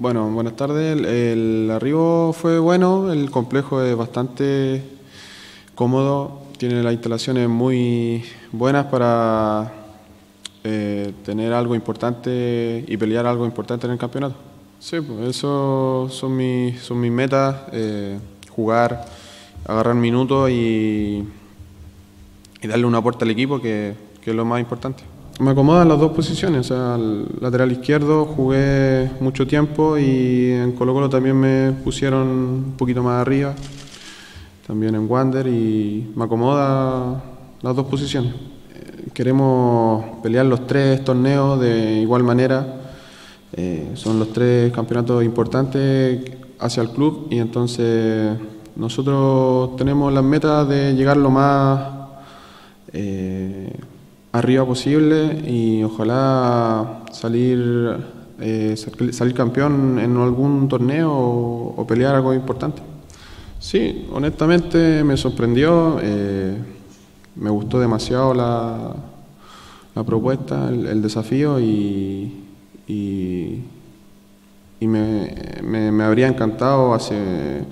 Bueno, buenas tardes. El, arribo fue bueno, el complejo es bastante cómodo, tiene las instalaciones muy buenas para eh, tener algo importante y pelear algo importante en el campeonato. Sí, pues eso son mis, son mis metas, eh, jugar, agarrar minutos y, y darle una puerta al equipo, que, que es lo más importante. Me acomodan las dos posiciones, o sea, el lateral izquierdo jugué mucho tiempo y en Colo Colo también me pusieron un poquito más arriba, también en Wander y me acomoda las dos posiciones. Eh, Queremos pelear los tres torneos de igual manera, eh, son los tres campeonatos importantes hacia el club y entonces nosotros tenemos las metas de llegar lo más... Eh, arriba posible y ojalá salir, eh, salir campeón en algún torneo o, pelear algo importante. Sí, honestamente me sorprendió, eh, me gustó demasiado la, la propuesta, el, desafío y, y, y me, me, me, habría encantado hace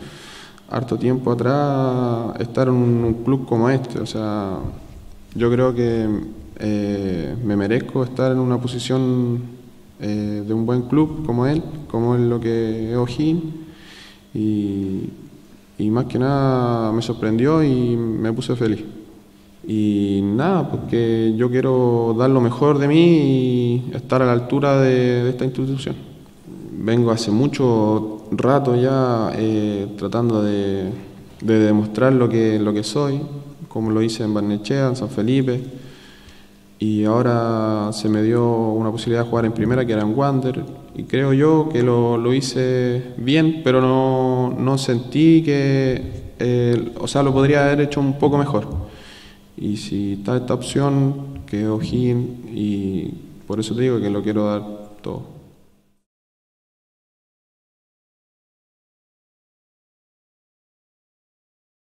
harto tiempo atrás estar en un club como este. O sea, yo creo que eh, me merezco estar en una posición eh, de un buen club como él, como es lo que es O'Higgins. Y, y, más que nada me sorprendió y me puse feliz. Y nada, porque yo quiero dar lo mejor de mí y estar a la altura de, esta institución. Vengo hace mucho rato ya eh, tratando de, de, demostrar lo que, lo que soy, como lo hice en Barnechea, en San Felipe y ahora se me dio una posibilidad de jugar en primera que era en Wander y creo yo que lo, lo hice bien pero no, no sentí que eh, o sea lo podría haber hecho un poco mejor. Y si está esta opción que O'Higgins y por eso te digo que lo quiero dar todo